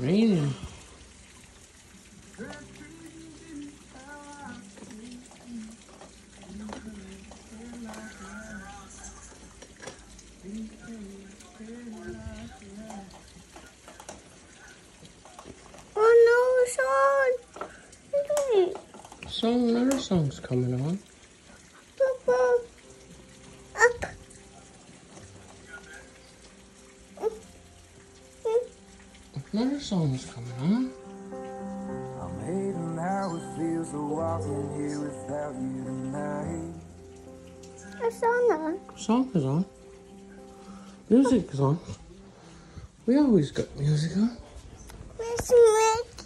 raining. Oh no, Sean! Song, another song's coming on. Another song's coming on. I'm hating how it feels to walk in here without you tonight. I saw that. Song is on. Music is on. We always got music on. Where's Rick?